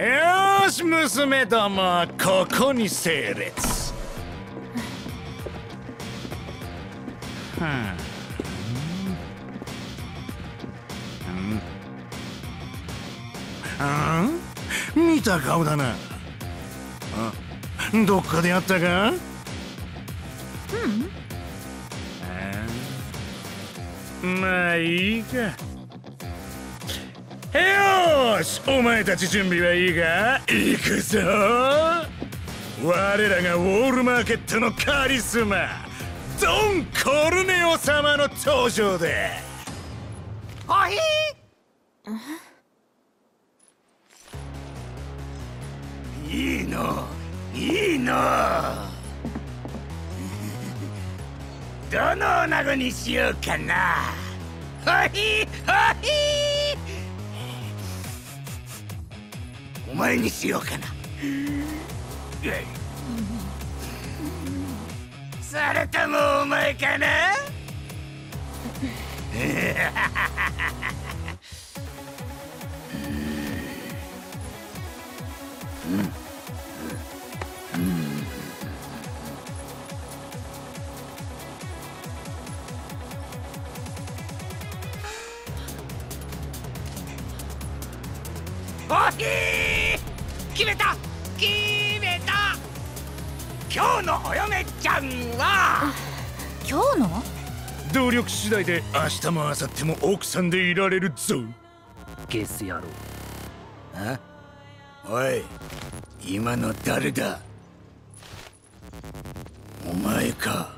よし娘どもここに整列。はああ見た顔だな。あどっかで会ったか？うん。まあいいかよしお前たち準備はいいか？行くぞ。我らがウォールマーケットのカリスマドン・コルネオ様の登場だおひいいのいいの。どの女子にしようかな。ほひほひ前にしようかな。それともお前かな？おひ決めた！決めた！今日のお嫁ちゃんは！今日の？努力次第で明日も明後日も奥さんでいられるぞ。ゲス野郎。あ？おい今の誰だ？お前か。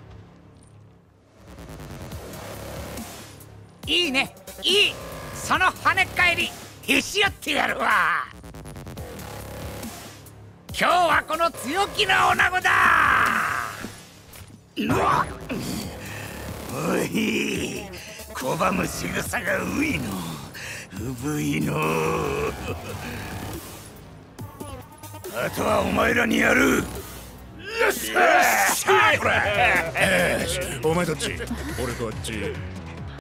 いいね。いい。その跳ね返り。へし折ってやるわ今日はこの強気な女子だ。おい拒む仕草がういの。うぶいの。あとはお前らにやる。よっしゃー。お前どっち俺こっち